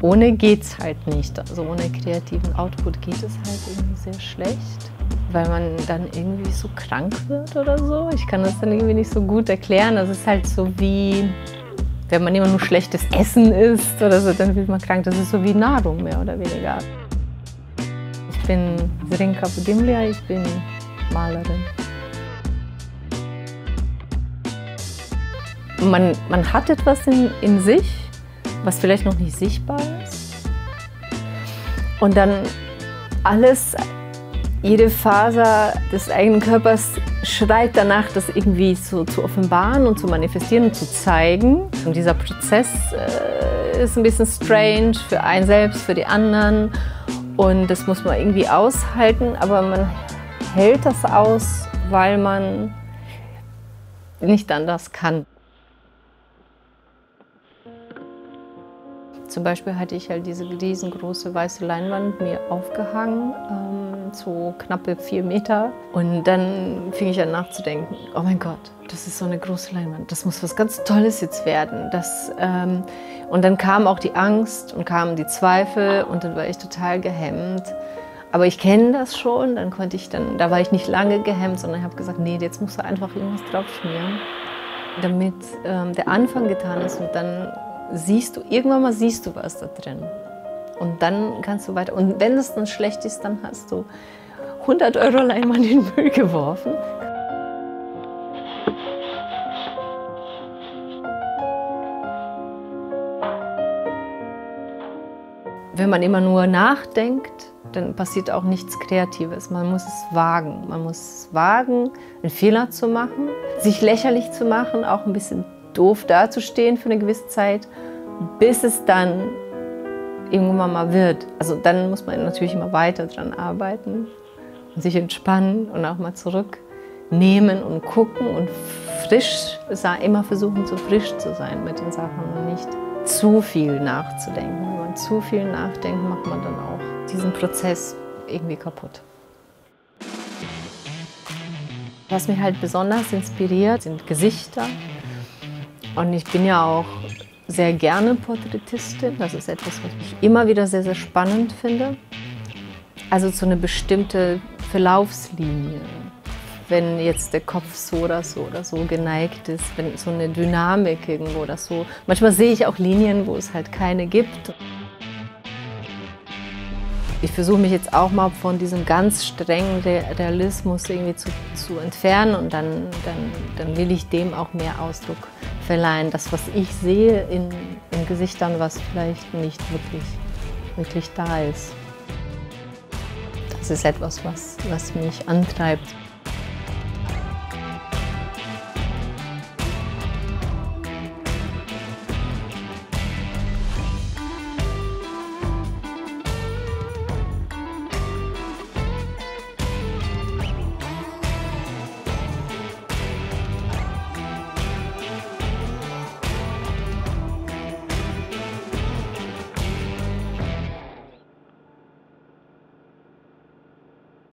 ohne geht's halt nicht. Also ohne kreativen Output geht es halt irgendwie sehr schlecht, weil man dann irgendwie so krank wird oder so. Ich kann das dann irgendwie nicht so gut erklären. Das ist halt so wie, wenn man immer nur schlechtes Essen isst oder so, dann wird man krank. Das ist so wie Nahrung mehr oder weniger. Ich bin Zrinka Budimlia, ich bin Malerin. Man, man hat etwas in, in sich, was vielleicht noch nicht sichtbar ist. Und dann alles, jede Faser des eigenen Körpers schreit danach, das irgendwie so zu offenbaren und zu manifestieren und zu zeigen. Und dieser Prozess äh, ist ein bisschen strange für einen selbst, für die anderen. Und das muss man irgendwie aushalten, aber man hält das aus, weil man nicht anders kann. Zum Beispiel hatte ich halt diese riesengroße weiße Leinwand mir aufgehangen, ähm, so knappe vier Meter. Und dann fing ich an nachzudenken, oh mein Gott, das ist so eine große Leinwand, das muss was ganz Tolles jetzt werden. Das, ähm, und dann kam auch die Angst und kamen die Zweifel und dann war ich total gehemmt. Aber ich kenne das schon, dann konnte ich dann, da war ich nicht lange gehemmt, sondern ich habe gesagt, nee, jetzt musst du einfach irgendwas drauf schmieren, damit ähm, der Anfang getan ist und dann siehst du, irgendwann mal siehst du was da drin. Und dann kannst du weiter. Und wenn es dann schlecht ist, dann hast du 100 Euro Leinwand in den Müll geworfen. Wenn man immer nur nachdenkt, dann passiert auch nichts Kreatives. Man muss es wagen. Man muss es wagen, einen Fehler zu machen, sich lächerlich zu machen, auch ein bisschen doof dazustehen für eine gewisse Zeit, bis es dann irgendwann mal wird. Also dann muss man natürlich immer weiter dran arbeiten und sich entspannen und auch mal zurücknehmen und gucken und frisch, immer versuchen, so frisch zu sein mit den Sachen und nicht zu viel nachzudenken. Wenn man zu viel nachdenkt, macht man dann auch diesen Prozess irgendwie kaputt. Was mich halt besonders inspiriert, sind Gesichter, und ich bin ja auch sehr gerne Porträtistin. Das ist etwas, was ich immer wieder sehr, sehr spannend finde. Also so eine bestimmte Verlaufslinie. Wenn jetzt der Kopf so oder so oder so geneigt ist, wenn so eine Dynamik irgendwo oder so. Manchmal sehe ich auch Linien, wo es halt keine gibt. Ich versuche mich jetzt auch mal von diesem ganz strengen Realismus irgendwie zu, zu entfernen und dann, dann, dann will ich dem auch mehr Ausdruck verleihen. Das, was ich sehe in, in Gesichtern, was vielleicht nicht wirklich, wirklich da ist. Das ist etwas, was, was mich antreibt.